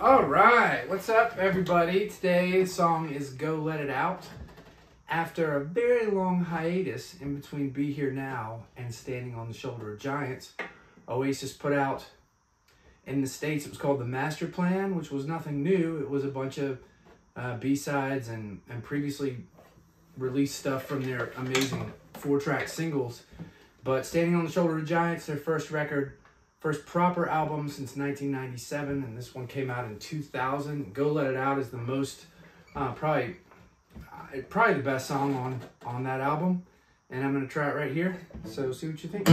All right, what's up, everybody? Today's song is Go Let It Out. After a very long hiatus in between Be Here Now and Standing on the Shoulder of Giants, Oasis put out, in the States, it was called The Master Plan, which was nothing new. It was a bunch of uh, B-sides and, and previously released stuff from their amazing four-track singles. But Standing on the Shoulder of Giants, their first record, First proper album since 1997, and this one came out in 2000. Go Let It Out is the most, uh, probably, uh, probably the best song on, on that album. And I'm going to try it right here, so see what you think.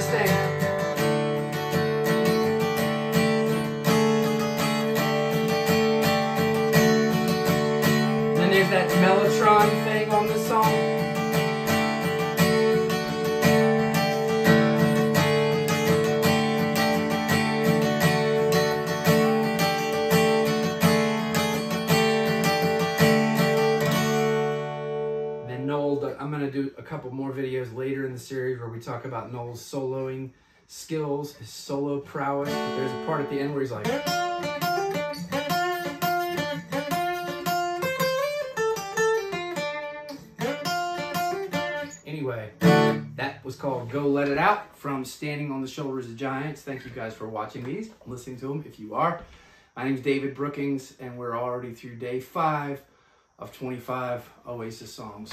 this thing. do a couple more videos later in the series where we talk about Noel's soloing skills, his solo prowess. There's a part at the end where he's like... Anyway, that was called Go Let It Out from Standing on the Shoulders of Giants. Thank you guys for watching these, listening to them if you are. My name's David Brookings, and we're already through day five of 25 Oasis songs.